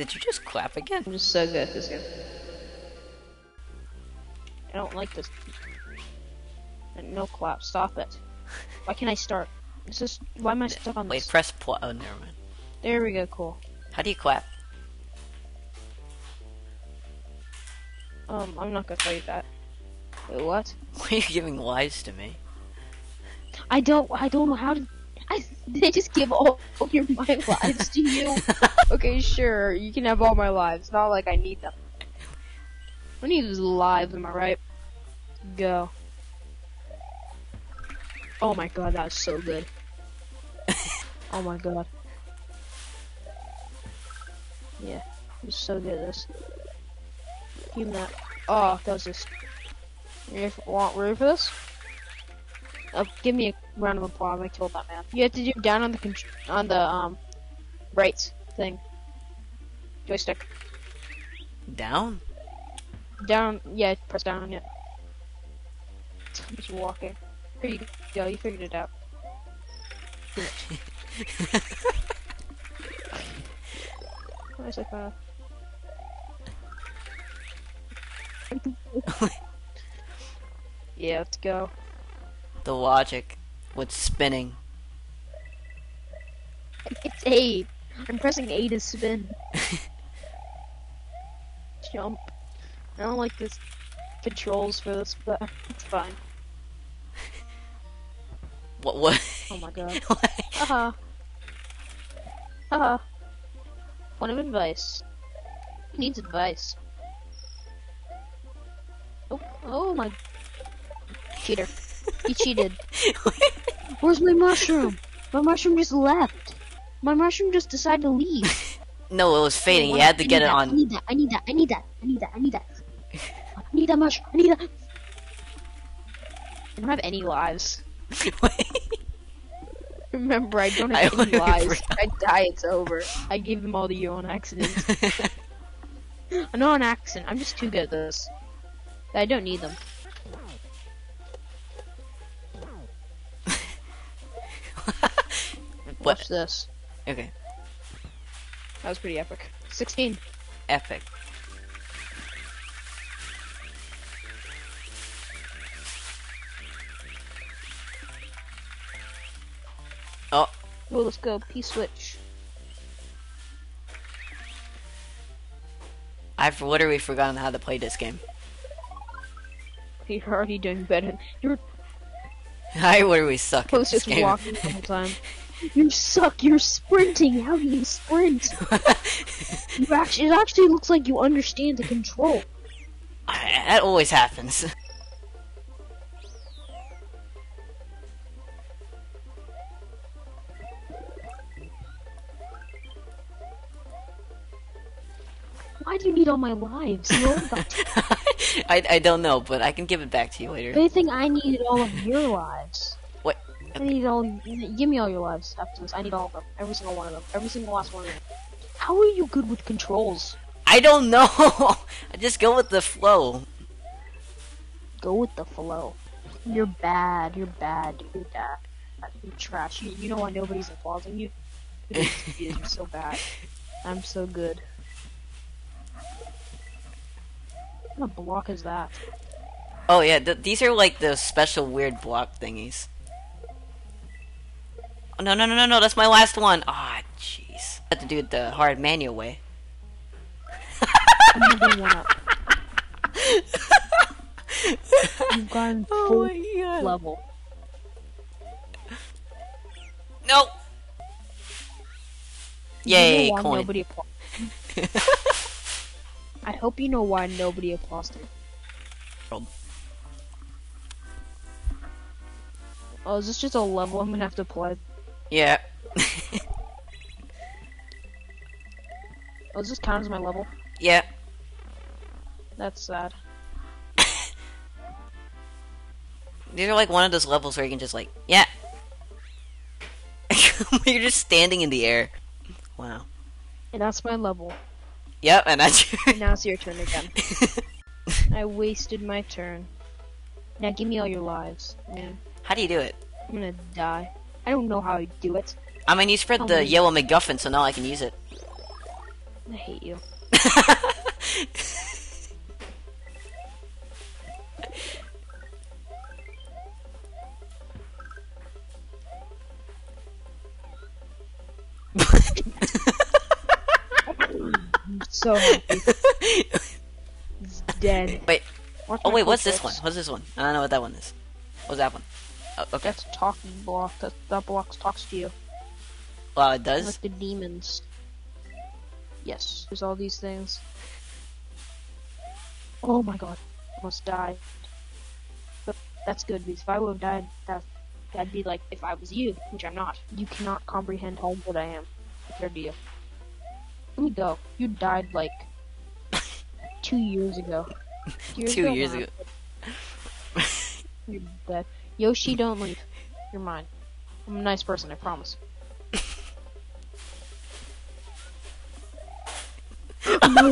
Did you just clap again? I'm just so good at this game. I don't like this. No clap. Stop it. Why can't I start? This is why am I stuck on Wait, this? press pl- Oh, never mind. There we go. Cool. How do you clap? Um, I'm not gonna tell you that. Wait, what? Why are you giving lies to me? I don't. I don't know how to. I, they just give all your my lives to you. okay, sure. You can have all my lives. Not like I need them. I need his lives. Am I right? Go. Oh my god, that was so good. oh my god. Yeah, I'm so good this. Give that. Oh, that was just. You want ready for this? Uh, give me a round of applause. I killed that man. You have to do down on the on the um right thing. Joystick Down? down. Yeah, press down. Yeah. I'm just walking. Here you go. You figured it out. Where's I found? yeah, let's go. The logic with spinning. It's A. I'm pressing A to spin. Jump. I don't like this controls for this, but it's fine. What? What? Oh my god. Haha. Haha. One of advice. Who needs advice? Oh, oh my. Cheater. He cheated. Where's my mushroom? My mushroom just left. My mushroom just decided to leave. no, it was fading. You had to I get it that, I need that. I need that. I need that. I need that. I need that. I need that mushroom. I need that. I don't have any lives. Remember, I don't I have any lives. I die, it's over. I gave them all to you on accident. I'm not on accident. I'm just too good at this. I don't need them. Watch this. Okay. That was pretty epic. 16. Epic. Oh, Oh, let's go. P switch. I've literally forgotten how to play this game. You're already doing better. You're I literally suck at this just game. walking the whole time. You suck. You're sprinting. How do you sprint? You actually, it actually looks like you understand the control. that always happens. Why do you need all my lives? You only got two. I, I don't know, but I can give it back to you later. If anything, I needed all of your lives. I need all. Give me all your lives after this. I need all of them. Every single one of them. Every single last one of them. How are you good with controls? I don't know. I just go with the flow. Go with the flow. You're bad. You're bad. You're bad. You're trash. You, you know why nobody's applauding you? You're so bad. I'm so good. What kind of block is that? Oh yeah, th- these are like the special weird block thingies. Oh, no, no, no, no, no, that's my last one. Ah, jeez. I have to do it the hard manual way. I'm gonna one up. You've gone full god. level. No. You Yay, know coin. Nobody I hope you know why nobody applauds me. Oh, is this just a level I'm gonna have to play? Yeah. Oh, does this count as my level? yeah. That's sad. These are like one of those levels where you can just like, yeah. You're just standing in the air. Wow. And that's my level. Yep, and that's And now it's your turn again. I wasted my turn. Now give me all your lives. Man, How do you do it? I'm gonna die. I don't know how I do it. I mean, you spread Oh, the man. yellow MacGuffin, so now I can use it. I hate you. So happy. It's dead. wait. Oh wait, what's this one? What's this one? I don't know what that one is. What's that one? Okay. That's a talking block. That that block talks to you. Well, it does. Like the demons. Yes, there's all these things. Oh my god, almost died. But that's good because if I would have died, that that'd be like if I was you, which I'm not. You cannot comprehend how good I am compared to you. Let me go. You died like two years ago. Two years now. ago. You're dead. Yoshi, don't leave. You're mine. I'm a nice person, I promise. no.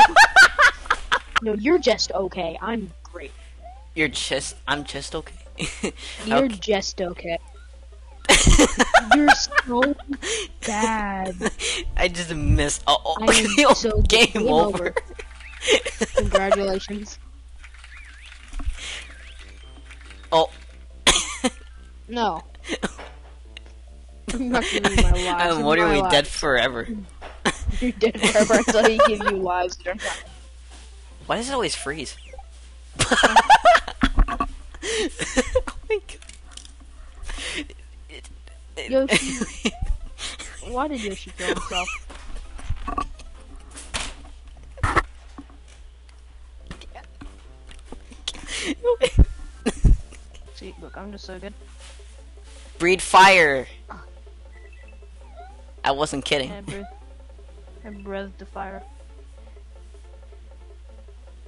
no, you're just okay. I'm great. You're just. I'm just okay. You're Okay. just okay. You're so bad. I just missed. Oh, oh. I am so game, game over. over. Congratulations. oh, No. I'm not giving you my lives. I'm literally my dead forever. You're dead forever until he give you lives. Not. Why does it always freeze? oh my god. Yoshi. Why did Yoshi kill himself? See, look, I'm just so good. Breed fire. I wasn't kidding. I breathed, I breathed the fire.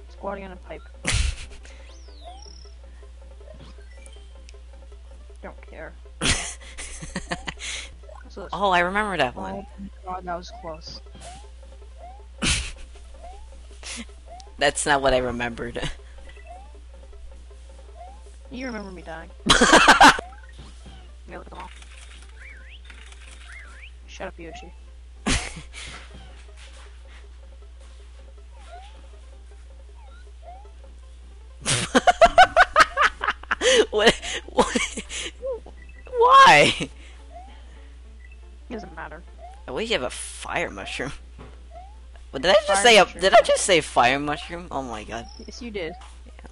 Squatting on a pipe. Don't care. So, oh, I remember that oh one. god, that was close. That's not what I remembered. You remember me dying. Yeah, come on. Shut up, Yoshi. what? What? Why? It doesn't matter. I wish you have a fire mushroom. Did I just Fire say? A, did I just say fire mushroom? Oh my god! Yes, you did.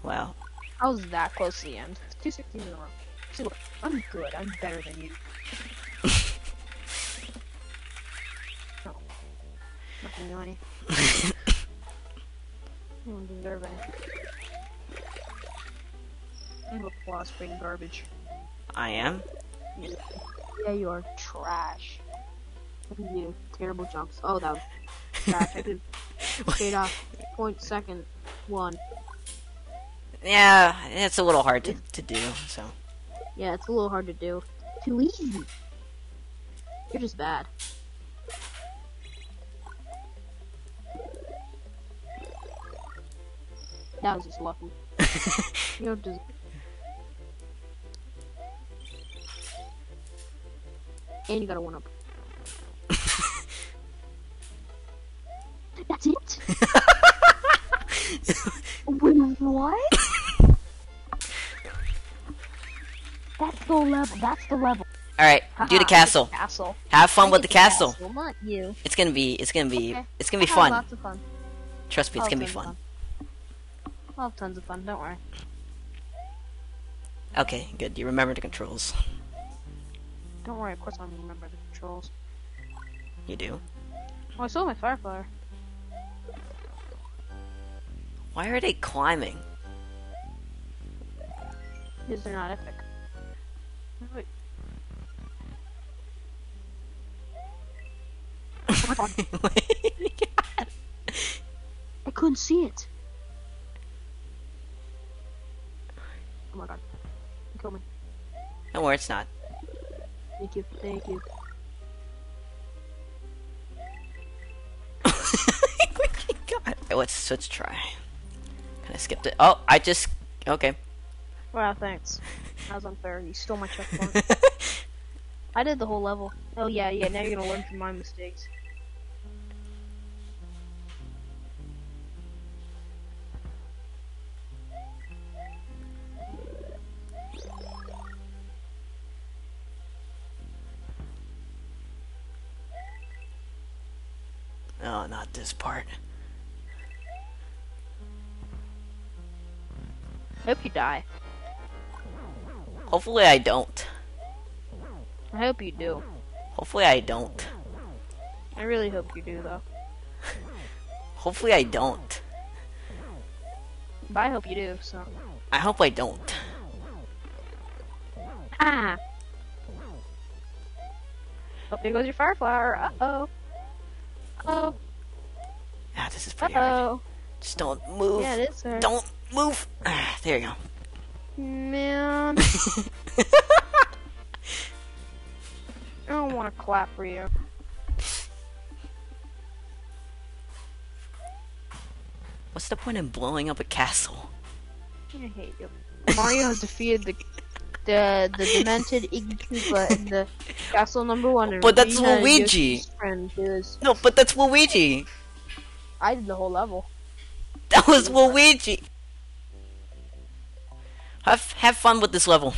Wow. I was that close to the end. Two sixteen in a row. See, look, I'm good. I'm better than you. no. Nothing naughty. Deserve any. I'm a floss bring garbage. I am. Yeah, you are trash. Look at you. Terrible jumps. Oh, that was trash. I could straight off. Point second. One. Yeah, it's a little hard to, to do. So Yeah, it's a little hard to do. Too easy. You're just bad. That was just lucky. You don't des- And you got a one up. The level. That's the level. all right, do the castle. Castle. Have fun I with the castle. Not you. It's gonna be. It's gonna be. Okay. It's gonna be fun. Lots of fun. Trust me, it's gonna be tons fun. I'll have tons of fun. Don't worry. Okay, good. You remember the controls. Don't worry. Of course, I'm gonna remember the controls. You do. Oh, I saw my firefly. Why are they climbing? Because they're not epic. Wait. Oh my god! I couldn't see it. Oh my god! You killed me. Don't worry, it's not. Thank you. Thank you. God. Let's let's try. Kind of skipped it. Oh, I just okay. Wow, thanks. That was unfair. You stole my checkpoint. I did the whole level. Oh yeah, yeah. Now you're gonna learn from my mistakes. Oh, not this part. Hope you die. Hopefully I don't. I hope you do. Hopefully I don't. I really hope you do, though. Hopefully I don't. But I hope you do, so. I hope I don't. Ah! Oh, there goes your fire flower. Uh oh. Oh. Ah, this is Uh pretty hard. oh. Just don't move. Yeah, it is, sir. Don't move. Ah, there you go. Man. I don't want to clap for you. What's the point in blowing up a castle? I hate you. Mario has defeated the the the demented Iggy Koopa in the castle number one. But that's Luigi. Friend No, but that's Luigi. I did the whole level. That was Luigi. Have have fun with this level.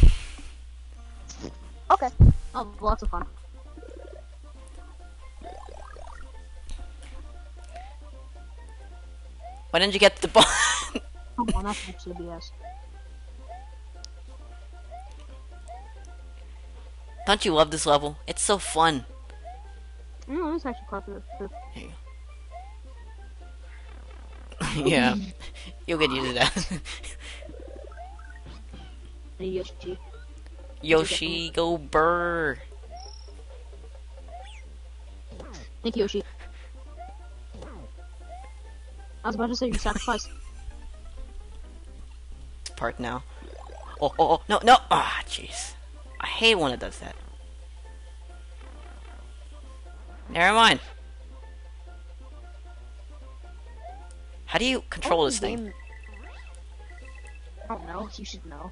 Okay. Oh, lots of fun. Why didn't you get the ball? Come on, that's actually BS. Don't you love this level? It's so fun. No, it's actually quite good. yeah, you'll get used to that. Yoshi. Yoshi, go burr. Thank you, Yoshi. I was about to say you sacrifice. Park now. Oh, oh, oh, no, no. Ah, jeez. I hate when it does that. Never mind. How do you control this thing? I don't know. You should know.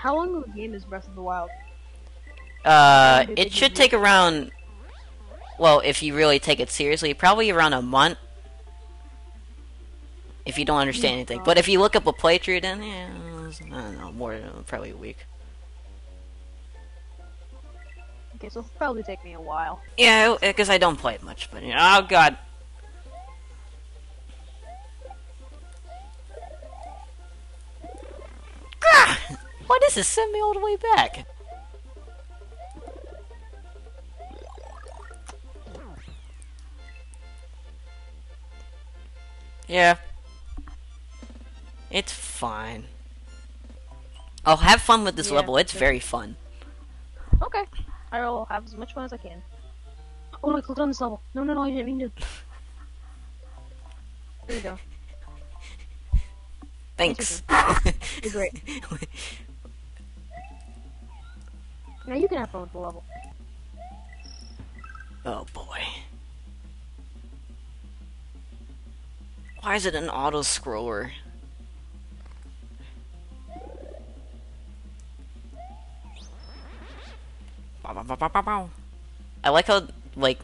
How long of a game is Breath of the Wild? Uh, it should take around. Well, if you really take it seriously, probably around a month. If you don't understand anything, but if you look up a playthrough, then yeah, I don't know, more than probably a week. Okay, so it'll probably take me a while. Yeah, because I don't play it much, but you know, oh god. Why does it send me all the way back? Yeah. It's fine. I'll have fun with this Yeah, level. It's yeah. very fun. Okay. I will have as much fun as I can. Oh, I clicked on this level. No, no, no, I didn't mean to. There you go. Thanks. You're great. Now you can have fun with the level. Oh boy. Why is it an auto scroller? I like how like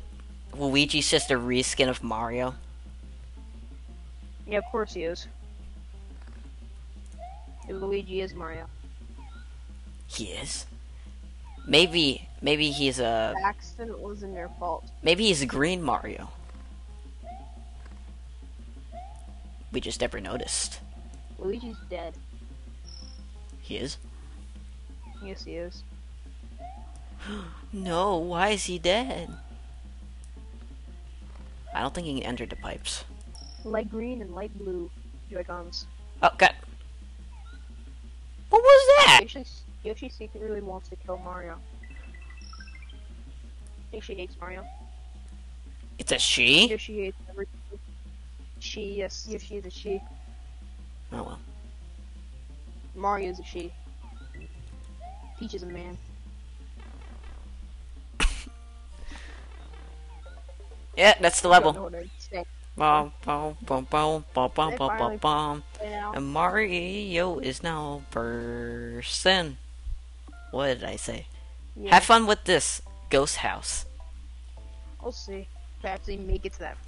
Luigi's just a reskin of Mario. Yeah, of course he is. Luigi is Mario. He is. Maybe maybe he's a The accident wasn't their fault. maybe he's a green Mario. We just never noticed. Luigi's dead. He is. Yes, he is. No, why is he dead? I don't think he entered the pipes. Light green and light blue Joy-Cons. Oh, God. What was that? Yoshi, secretly wants to kill Mario. I think she hates Mario. It's a she? Yoshi hates every. She, yes, Yoshi is a she. Oh, well. Mario is a she. Peach is a man. Yeah, that's the level. And Mario is now person. What did I say? yeah. Have fun with this ghost house. I'll see. If I actually make it to that.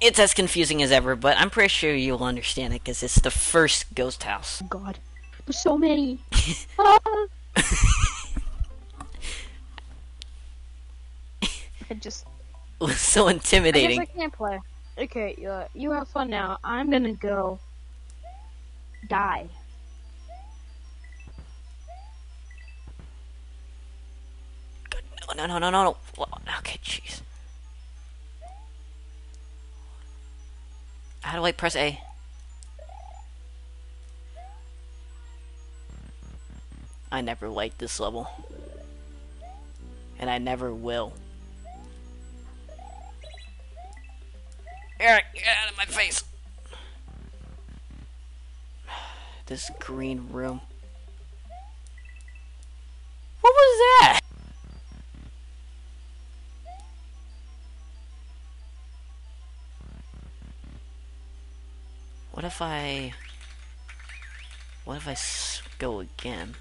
It's as confusing as ever, but I'm pretty sure you'll understand it because it's the first ghost house. Oh God, there's so many. Ah. I just It was so I intimidating. I can't play. Okay, uh, you have fun now. I'm gonna go die. No, no, no, no, no. Okay, jeez. How do I press A? I never liked this level. And I never will. Eric, get out of my face! This green room. What if I... What if I s- go again?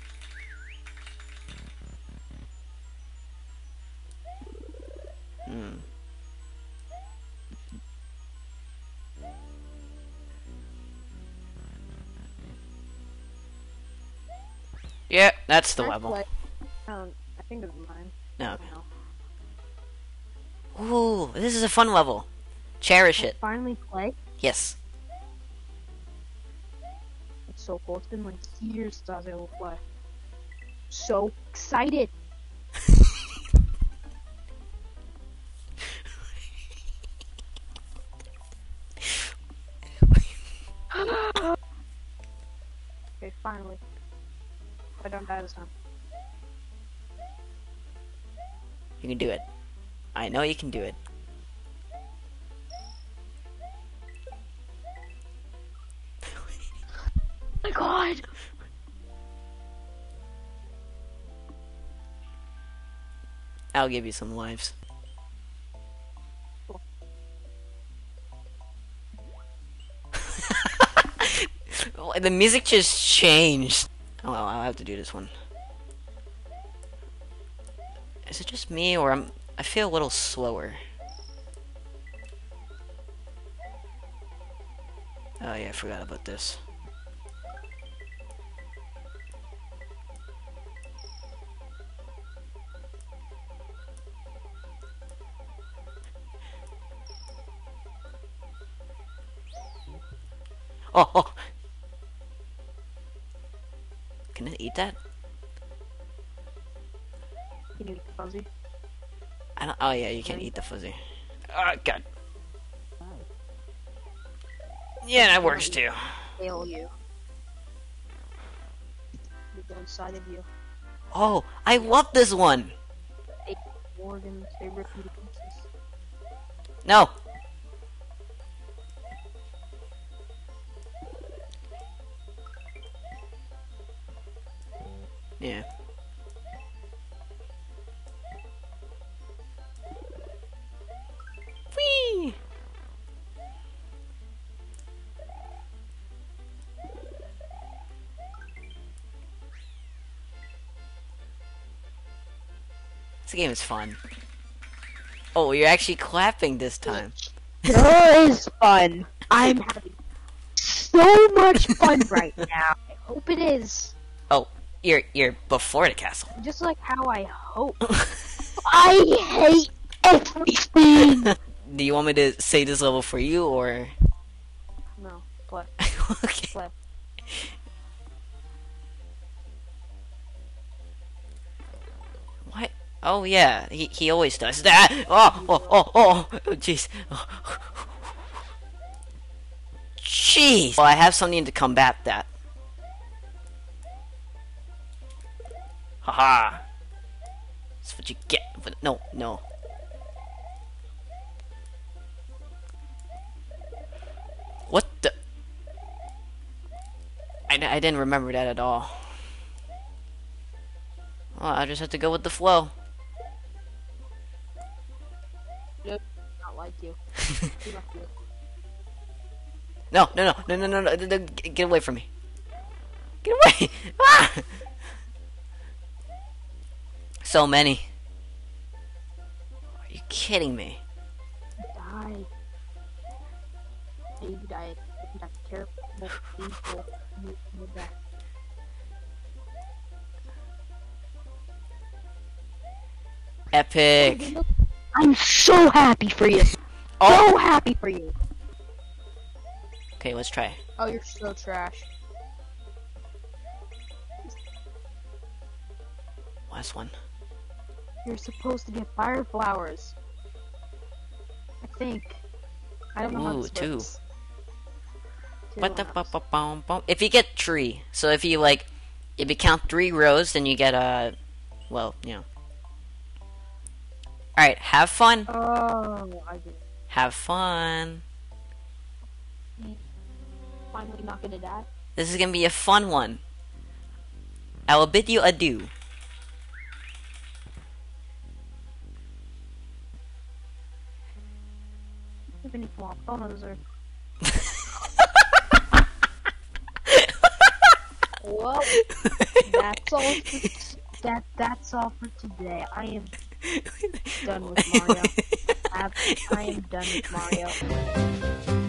Hmm. Yeah, that's the First level. play- Um, I think it's mine. No. Ooh, this is a fun level. Cherish it. Finally play. Yes. So cool. It's been like years since I was able to play. So excited. okay, finally. I don't die this time. You can do it. I know you can do it. God! I'll give you some lives. the music just changed. Oh, I'll have to do this one. Is it just me, or I'm? I feel a little slower. Oh yeah, I forgot about this. Oh, oh. Can it eat that? You need fuzzy. I don't. Oh yeah, you can eat the fuzzy. Oh god. Yeah, that works too. Fail you. We go inside of you. Oh, I love this one. Morgan's favorite pieces. No. Yeah. Whee! This game is fun. Oh, you're actually clapping this time. That is fun. I'm having so much fun right now. I hope it is. Oh. You're you're before the castle. Just like how I hope. I hate everything. Do you want me to say this level for you or? no, play, okay. What? Oh yeah, he he always does that. Oh oh oh oh oh, jeez. Jeez. Well, I have something to combat that. Haha. That's what you get. But no, no. What the? I, I didn't remember that at all. Well, I just have to go with the flow. Not like you. He left you. No, no, no, no, no, no, no, no, no, get away from me. Get away! Ah! So many. Are you kidding me? Die. You die. You die. Careful. People. You, you die. Epic. I'm so happy for you. Oh, So happy for you. okay, let's try. Oh, you're so trash. Last one. You're supposed to get fire flowers. I think. I don't know how Ooh, this two. works. Two What the rounds. bu- bu- bum bum? If you get three, so if you like, if you count three rows, then you get a, well, you know. All right, have fun. Oh, I did. Have fun. Finally not gonna die. This is gonna be a fun one. I will bid you adieu. Even if you want bonus or. Well, that's all. For that that's all for today. I am done with Mario. I am done with Mario.